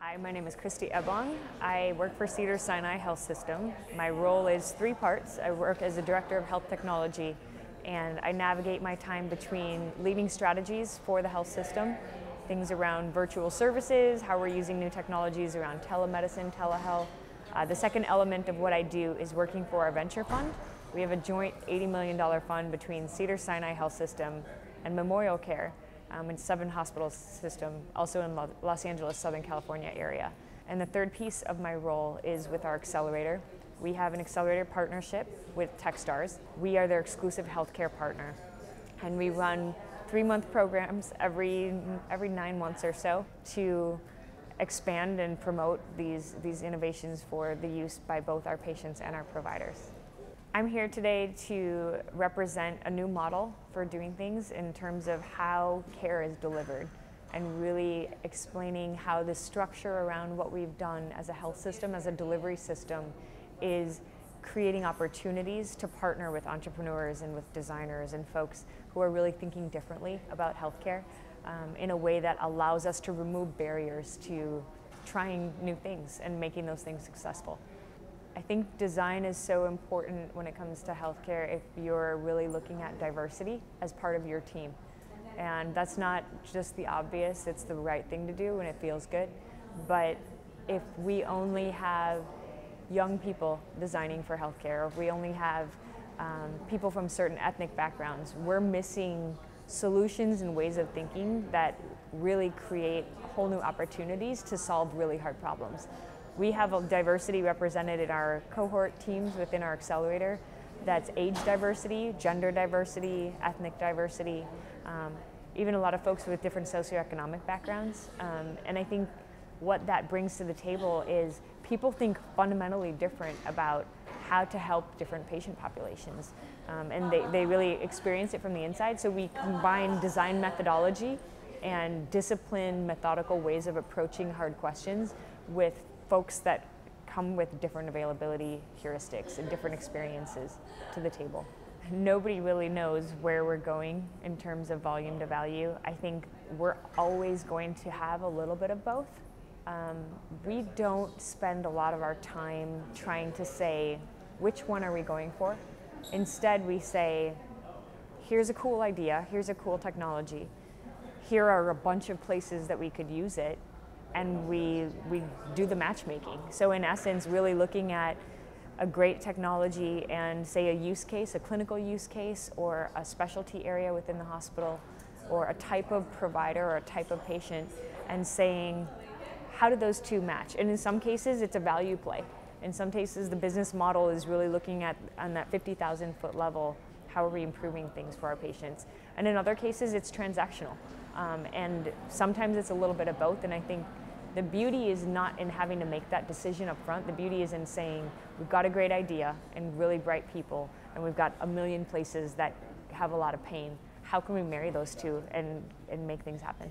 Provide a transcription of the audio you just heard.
Hi, my name is Kristi Ebong. I work for Cedars Sinai Health System. My role is three parts. I work as a director of health technology and I navigate my time between leading strategies for the health system, things around virtual services, how we're using new technologies around telemedicine, telehealth. Uh, the second element of what I do is working for our venture fund. We have a joint $80 million fund between Cedars Sinai Health System and Memorial Care um, in seven hospital system, also in Los Angeles, Southern California area. And the third piece of my role is with our accelerator. We have an accelerator partnership with Techstars. We are their exclusive healthcare partner. And we run three month programs every, every nine months or so to expand and promote these, these innovations for the use by both our patients and our providers. I'm here today to represent a new model for doing things in terms of how care is delivered and really explaining how the structure around what we've done as a health system, as a delivery system, is creating opportunities to partner with entrepreneurs and with designers and folks who are really thinking differently about healthcare um, in a way that allows us to remove barriers to trying new things and making those things successful. I think design is so important when it comes to healthcare if you're really looking at diversity as part of your team. And that's not just the obvious, it's the right thing to do when it feels good. But if we only have young people designing for healthcare, or if we only have um, people from certain ethnic backgrounds, we're missing solutions and ways of thinking that really create whole new opportunities to solve really hard problems. We have a diversity represented in our cohort teams within our accelerator. That's age diversity, gender diversity, ethnic diversity, um, even a lot of folks with different socioeconomic backgrounds. Um, and I think what that brings to the table is people think fundamentally different about how to help different patient populations. Um, and they, they really experience it from the inside. So we combine design methodology and disciplined, methodical ways of approaching hard questions with folks that come with different availability heuristics and different experiences to the table. Nobody really knows where we're going in terms of volume to value. I think we're always going to have a little bit of both. Um, we don't spend a lot of our time trying to say, which one are we going for? Instead, we say, here's a cool idea, here's a cool technology, here are a bunch of places that we could use it, and we, we do the matchmaking. So in essence, really looking at a great technology and say a use case, a clinical use case, or a specialty area within the hospital, or a type of provider or a type of patient, and saying, how do those two match? And in some cases, it's a value play. In some cases, the business model is really looking at on that 50,000 foot level, how are we improving things for our patients? And in other cases, it's transactional. Um, and sometimes it's a little bit of both. And I think the beauty is not in having to make that decision up front. The beauty is in saying, we've got a great idea and really bright people, and we've got a million places that have a lot of pain. How can we marry those two and, and make things happen?